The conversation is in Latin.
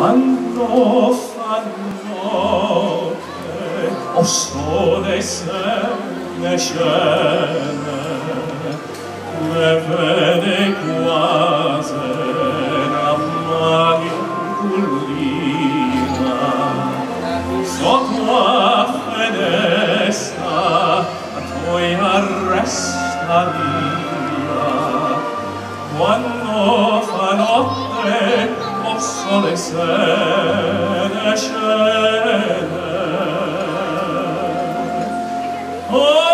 quando fa notte o sole se ne scene le vede quasi la maglia cullina. Sotto la fedesta a tuoi arresta via. Quando fa notte Oh!